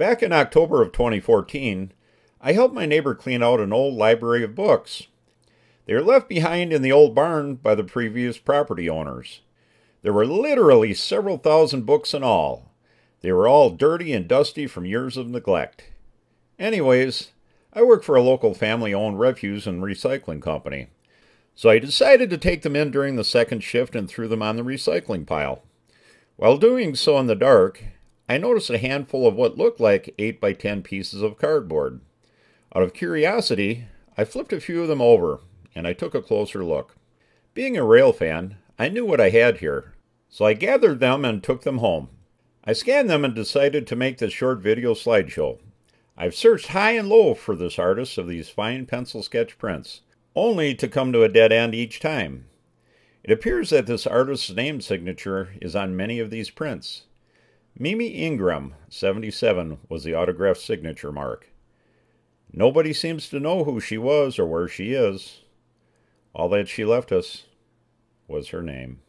Back in October of 2014, I helped my neighbor clean out an old library of books. They were left behind in the old barn by the previous property owners. There were literally several thousand books in all. They were all dirty and dusty from years of neglect. Anyways, I work for a local family owned refuse and recycling company. So I decided to take them in during the second shift and threw them on the recycling pile. While doing so in the dark, I noticed a handful of what looked like 8 by 10 pieces of cardboard. Out of curiosity, I flipped a few of them over and I took a closer look. Being a rail fan, I knew what I had here, so I gathered them and took them home. I scanned them and decided to make this short video slideshow. I've searched high and low for this artist of these fine pencil sketch prints, only to come to a dead end each time. It appears that this artist's name signature is on many of these prints. Mimi Ingram, 77, was the autograph signature mark. Nobody seems to know who she was or where she is. All that she left us was her name.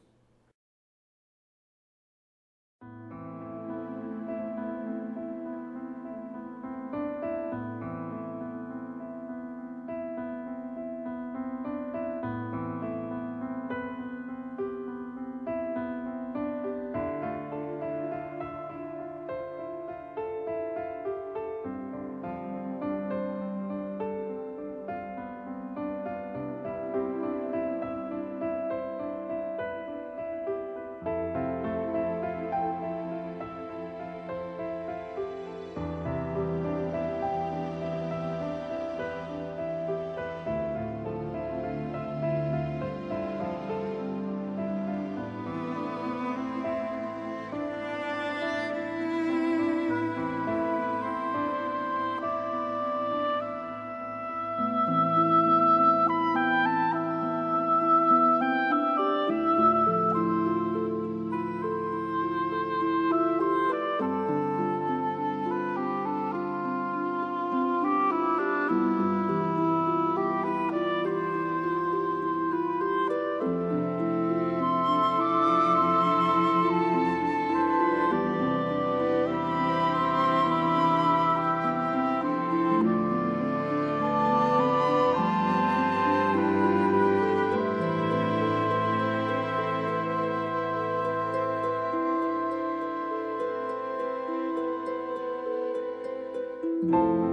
You